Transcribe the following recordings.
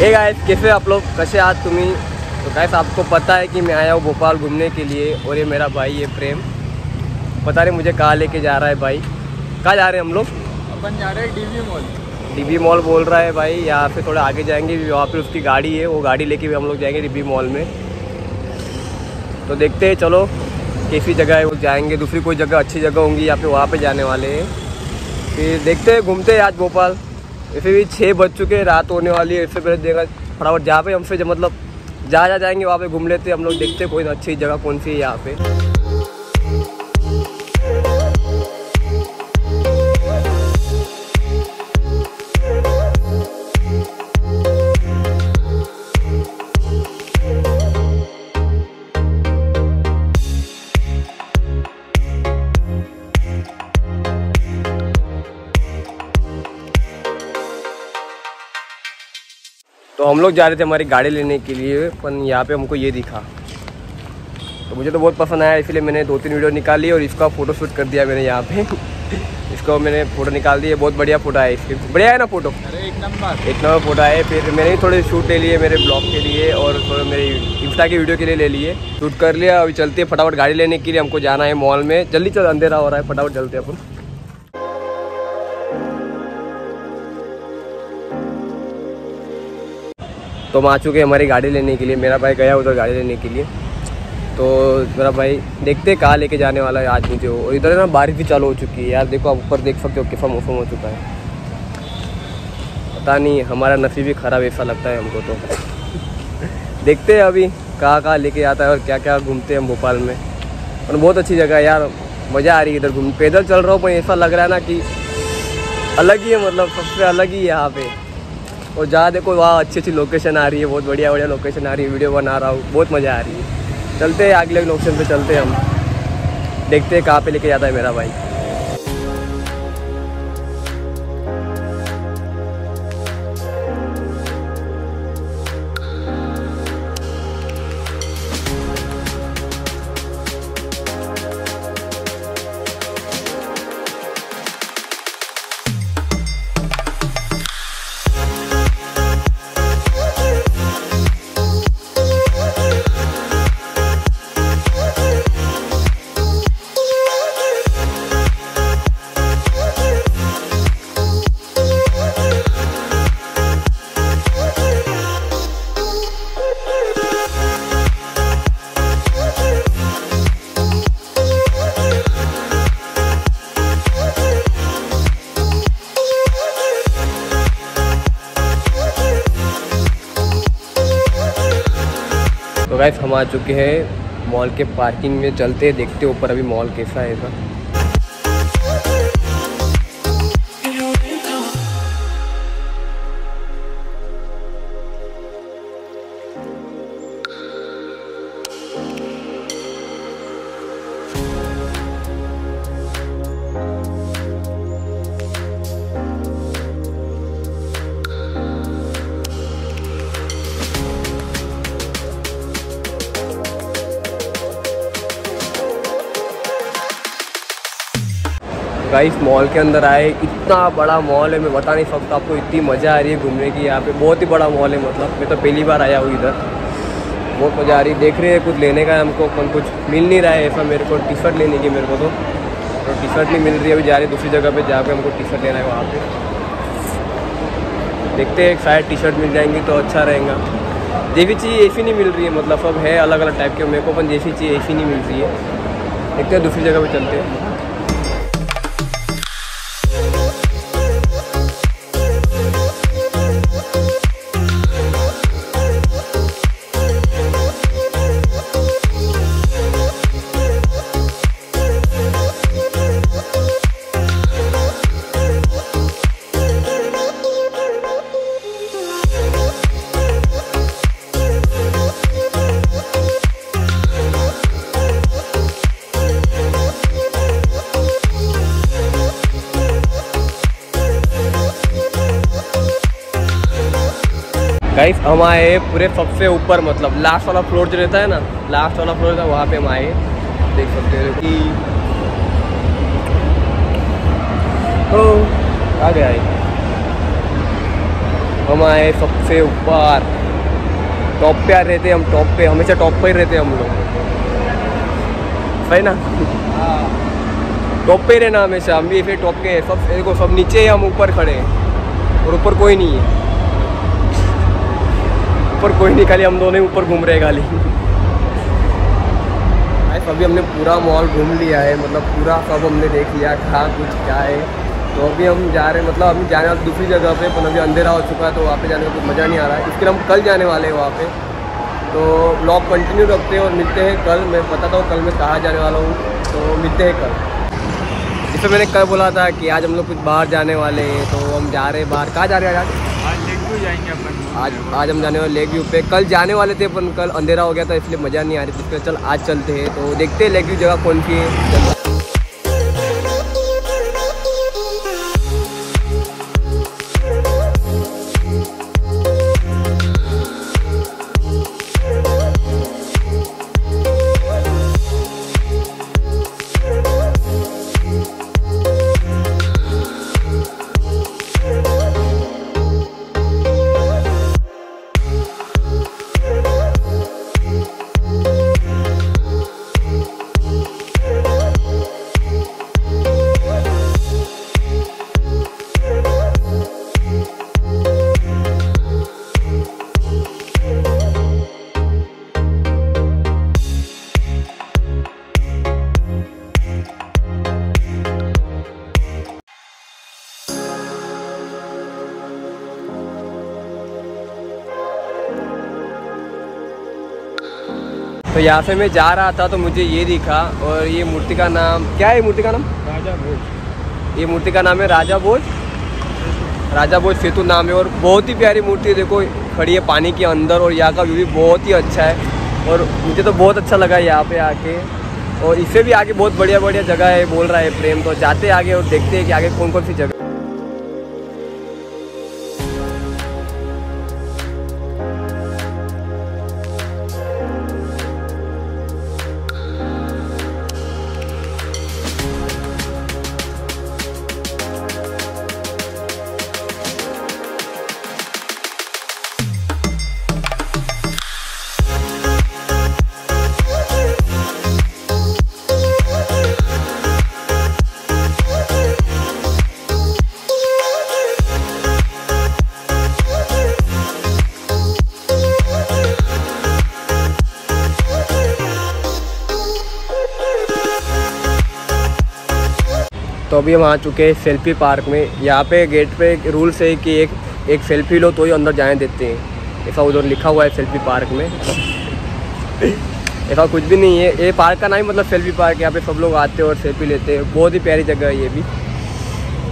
Hey guys कैसे आप लोग? कैसे आज तुम्हें? तो गाइस आपको पता है कि मैं आया हूँ भोपाल घूमने के लिए और ये मेरा भाई है प्रेम। पता नहीं मुझे कहाँ लेके जा रहा है भाई। कहाँ जा रहे हैं हम लोग? अपन जा रहे हैं डीवी मॉल डीबी मॉल बोल रहा है भाई। यहाँ पे थोड़ा आगे जाएँगे वहाँ पे उसकी गाड़ी है। वो गाड़ी लेके भी हम लोग जाएँगे डीबी मॉल में। तो देखते हैं चलो कैसी जगह है वो जाएँगे। दूसरी कोई जगह अच्छी जगह होंगी या फिर वहाँ पे जाने वाले हैं। फिर देखते हैं घूमते हैं आज भोपाल। वैसे भी छः बज चुके हैं, रात होने वाली है इससे देखा, फटाफट जहाँ पे हमसे जब मतलब जा जहाँ जाएँगे, वहाँ पे घूम लेते हम लोग देखते कोई अच्छी जगह कौन सी है यहाँ पे। तो हम लोग जा रहे थे हमारी गाड़ी लेने के लिए पर यहाँ पे हमको ये दिखा। तो मुझे तो बहुत पसंद आया इसलिए मैंने दो तीन वीडियो निकाली और इसका फ़ोटो शूट कर दिया मैंने यहाँ पे। इसको मैंने फ़ोटो निकाल दिया बहुत बढ़िया फ़ोटो आया इसके। बढ़िया है ना फ़ोटो अरे एक नंबर। एक नंबर फ़ोटो आए फिर मैंने थोड़े शूट ले लिए मेरे ब्लॉग के लिए और थोड़े मेरे इंस्टा की वीडियो के लिए ले लिए। शूट कर लिया अभी चलते हैं फटाफट गाड़ी लेने के लिए हमको जाना है मॉल में। जल्दी चल अंधेरा हो रहा है फटाफट चलते हैं अपन। तो हम आ चुके हैं हमारी गाड़ी लेने के लिए। मेरा भाई गया उधर गाड़ी लेने के लिए। तो मेरा भाई देखते कहाँ लेके जाने वाला है आज मुझे वो और इधर ना बारिश भी चालू हो चुकी है यार। देखो, आप ऊपर देख सकते हो कैसा मौसम हो चुका है। पता नहीं, हमारा नसीब ही ख़राब ऐसा लगता है हमको तो। देखते हैं अभी कहाँ कहाँ लेके आता है और क्या क्या घूमते हैं हम भोपाल में। और बहुत अच्छी जगह है यार। मज़ा आ रही है इधर घूम पैदल चल रहा हूँ, पर ऐसा लग रहा है ना कि अलग ही है मतलब सबसे अलग ही है यहाँ पे। और जहाँ देखो वहाँ अच्छी अच्छी लोकेशन आ रही है, बहुत बढ़िया बढ़िया लोकेशन आ रही है वीडियो बना रहा हूँ, बहुत मज़ा आ रही है। चलते हैं, अगले लोकेशन पे चलते हैं हम। देखते हैं कहाँ पे लेके जाता है मेरा भाई। गाइस हम आ चुके हैं मॉल के पार्किंग में चलते देखते ऊपर अभी मॉल कैसा है ऐसा गाइस मॉल के अंदर आए, इतना बड़ा मॉल है, मैं बता नहीं सकता आपको, इतनी मज़ा आ रही है घूमने की यहाँ पे। बहुत ही बड़ा मॉल है मतलब मैं तो पहली बार आया हूँ इधर। बहुत मज़ा आ रही है, देख रहे हैं, कुछ लेने का है हमको पर कुछ मिल नहीं रहा है ऐसा मेरे को टी शर्ट लेने की, मेरे को तो। तो टी शर्ट नहीं मिल रही है अभी जा रही दूसरी जगह पर जहाँ पे हमको टी शर्ट लेना है वहाँ पर देखते हैं शायद टी शर्ट मिल जाएँगी तो अच्छा रहेगा। जैसी चीज़ ऐसी नहीं मिल रही है मतलब सब है अलग अलग टाइप के, मेरे को अपन जैसी चीज़ ऐसी नहीं मिल रही है। देखते हैं, दूसरी जगह पर चलते हैं। गाइस हम आए पूरे सबसे ऊपर मतलब लास्ट वाला फ्लोर जो रहता है ना लास्ट वाला फ्लोर था वहाँ पे हम आए। देख सकते हो कि तो आ गया हम आए सबसे ऊपर। टॉप पे आ रहे थे हम टॉप पे हमेशा टॉप पे ही रहते हम लोग। सही ना? टॉप पे रहना हमेशा हम भी फिर टॉप के हैं। सब देखो सब नीचे हैं हम ऊपर खड़े हैं। और ऊपर कोई नहीं है। ऊपर कोई नहीं खाली हम दोनों ही ऊपर घूम रहे हैं खाली। अभी हमने पूरा मॉल घूम लिया है मतलब पूरा सब हमने देख लिया कहाँ कुछ क्या है। तो अभी हम जा रहे हैं मतलब अभी जाने वाले दूसरी जगह पे पर अभी अंधेरा हो चुका है तो वहाँ पे जाने का कुछ मज़ा नहीं आ रहा है। इसके लिए हम कल जाने वाले हैं वहाँ पे। तो ब्लॉग कंटिन्यू रखते हैं और मिलते हैं कल। मैं बताता हूँ कल मैं कहाँ जाने वाला हूँ। तो मिलते हैं कल। जिससे मैंने कल बोला था कि आज हम लोग कुछ बाहर जाने वाले हैं तो हम जा रहे हैं बाहर। कहाँ जा रहे हैं आज? आज लेकू जाएँगे अपन। आज आज हम जाने वाले लेक व्यू पे। कल जाने वाले थे पर कल अंधेरा हो गया था, इसलिए मज़ा नहीं आ रही थी। चल, आज चलते हैं। तो देखते हैं लेक व्यू जगह कौन सी है। तो यहाँ से मैं जा रहा था तो मुझे ये दिखा और ये मूर्ति का नाम क्या है मूर्ति का नाम? राजा भोज। ये मूर्ति का नाम है राजा भोज। राजा भोज सेतु नाम है और बहुत ही प्यारी मूर्ति है। देखो खड़ी है पानी के अंदर और यहाँ का व्यू भी बहुत ही अच्छा है। और मुझे तो बहुत अच्छा लगा यहाँ पे आके। और इससे भी आगे बहुत बढ़िया बढ़िया जगह है बोल रहा है प्रेम। तो जाते आगे और देखते हैं कि आगे कौन कौन सी जगह अभी हम आ चुके हैं सेल्फी पार्क में। यहाँ पे गेट पे रूल्स है कि एक एक सेल्फी लो तो ही अंदर जाने देते हैं। ऐसा उधर लिखा हुआ है सेल्फी पार्क में। ऐसा कुछ भी नहीं है। ये पार्क का नाम ही मतलब सेल्फी पार्क यहाँ पे सब लोग आते हैं और सेल्फी लेते हैं। बहुत ही प्यारी जगह है ये भी।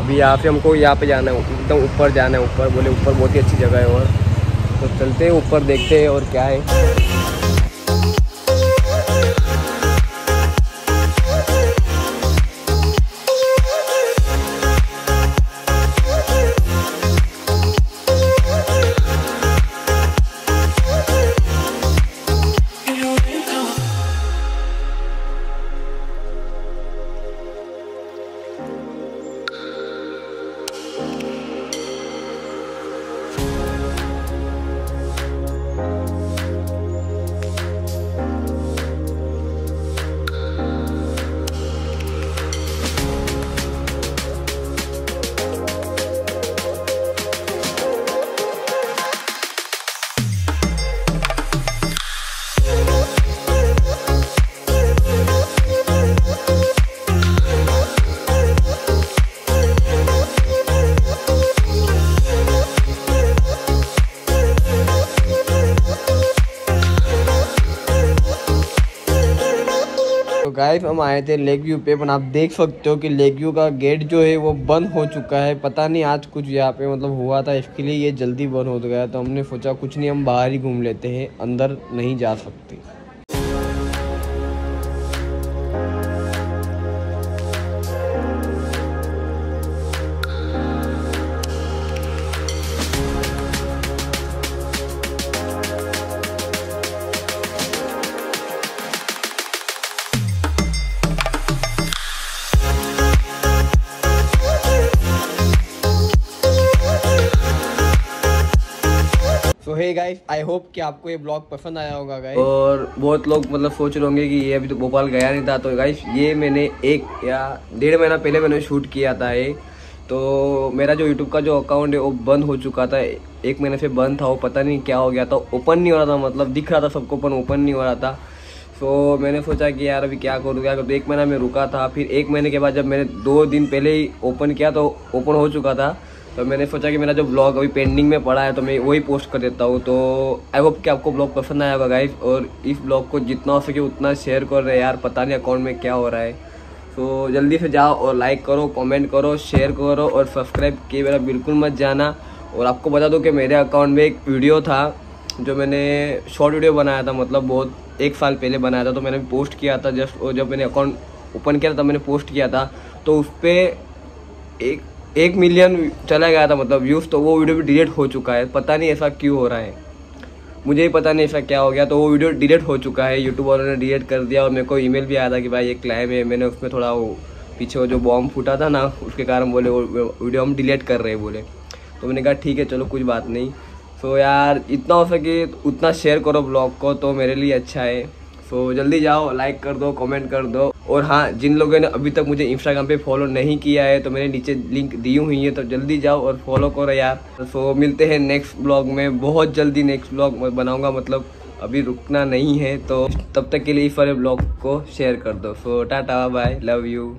अभी यहाँ पे हमको यहाँ पे जाना है। एकदम ऊपर जाना है। ऊपर बोले ऊपर बहुत ही अच्छी जगह है और। तो चलते हैं, ऊपर देखते हैं और क्या है। गाइस, हम आए थे लेक व्यू पे, पर आप देख सकते हो कि लेक व्यू का गेट जो है, वो बंद हो चुका है। पता नहीं आज कुछ यहाँ पे मतलब हुआ था, इसके लिए ये जल्दी बंद हो गया तो हमने सोचा कुछ नहीं, हम बाहर ही घूम लेते हैं, अंदर नहीं जा सकते। हे गाइस आई होप कि आपको ये ब्लॉग पसंद आया होगा गाइस और बहुत लोग मतलब सोच रहे होंगे कि ये अभी तो भोपाल गया नहीं था तो गाइस ये मैंने एक या डेढ़ महीना पहले मैंने शूट किया था ये। तो मेरा जो यूट्यूब का जो अकाउंट है वो बंद हो चुका था। एक महीने से बंद था वो पता नहीं क्या हो गया था। ओपन नहीं हो रहा था मतलब दिख रहा था सबको पर ओपन नहीं हो रहा था। सो so, मैंने सोचा कि यार अभी क्या करूँ क्या करूँ तो एक महीना में रुका था फिर एक महीने के बाद जब मैंने दो दिन पहले ही ओपन किया तो ओपन हो चुका था। तो मैंने सोचा कि मेरा जो ब्लॉग अभी पेंडिंग में पड़ा है तो मैं वही पोस्ट कर देता हूँ। तो आई होप कि आपको ब्लॉग पसंद आया होगा गाइस और इस ब्लॉग को जितना हो सके उतना शेयर कर रहे यार, पता नहीं अकाउंट में क्या हो रहा है। तो जल्दी से जाओ और लाइक करो कमेंट करो शेयर करो और सब्सक्राइब किए मेरा बिल्कुल मत जाना। और आपको बता दो कि मेरे अकाउंट में एक वीडियो था, जो मैंने शॉर्ट वीडियो बनाया था मतलब बहुत एक साल पहले बनाया था तो मैंने पोस्ट किया था, जस्ट और जब मैंने अकाउंट ओपन किया था मैंने पोस्ट किया था। तो उस पर एक एक मिलियन चला गया था मतलब व्यूज़ तो वो वीडियो भी डिलीट हो चुका है। पता नहीं ऐसा क्यों हो रहा है। मुझे ही पता नहीं ऐसा क्या हो गया। तो वो वीडियो डिलीट हो चुका है। यूट्यूब वालों ने डिलीट कर दिया और मेरे को ईमेल भी आया था कि भाई ये क्लाइम है। मैंने उसमें थोड़ा वो पीछे वो जो बॉम्ब फूटा था ना, उसके कारण बोले वो वीडियो हम डिलीट कर रहे बोले। तो मैंने कहा, ठीक है, चलो, कुछ बात नहीं। सो यार, इतना हो सके, उतना शेयर करो ब्लॉग को तो मेरे लिए अच्छा है। सो जल्दी जाओ लाइक कर दो कमेंट कर दो। और हाँ जिन लोगों ने अभी तक मुझे इंस्टाग्राम पे फॉलो नहीं किया है तो मैंने नीचे लिंक दी हुई है तो जल्दी जाओ और फॉलो करो यार। सो मिलते हैं नेक्स्ट ब्लॉग में, बहुत जल्दी नेक्स्ट ब्लॉग बनाऊँगा मतलब अभी रुकना नहीं है तो तब तक के लिए इस वाले ब्लॉग को शेयर कर दो। So tata bye love you